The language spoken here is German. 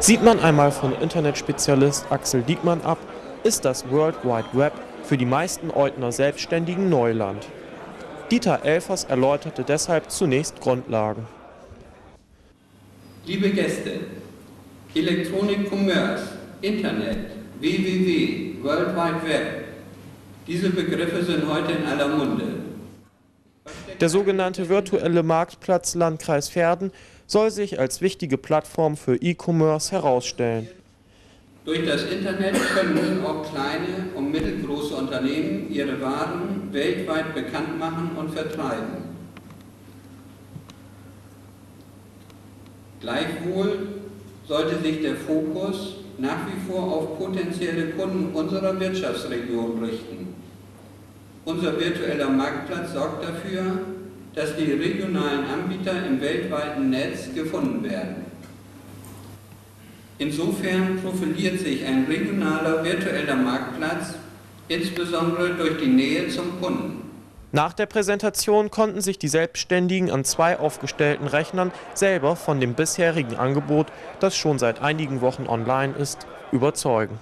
Sieht man einmal von Internetspezialist Axel Diekmann ab, ist das World Wide Web für die meisten Eutner Selbstständigen Neuland. Dieter Elfers erläuterte deshalb zunächst Grundlagen. Liebe Gäste, Electronic Commerce, Internet, www, World Wide Web, diese Begriffe sind heute in aller Munde. Der sogenannte virtuelle Marktplatz Landkreis Verden soll sich als wichtige Plattform für E-Commerce herausstellen. Durch das Internet können nun auch kleine und mittelgroße Unternehmen ihre Waren weltweit bekannt machen und vertreiben. Gleichwohl sollte sich der Fokus nach wie vor auf potenzielle Kunden unserer Wirtschaftsregion richten. Unser virtueller Marktplatz sorgt dafür, dass die regionalen Anbieter im weltweiten Netz gefunden werden. Insofern profiliert sich ein regionaler virtueller Marktplatz insbesondere durch die Nähe zum Kunden. Nach der Präsentation konnten sich die Selbstständigen an zwei aufgestellten Rechnern selber von dem bisherigen Angebot, das schon seit einigen Wochen online ist, überzeugen.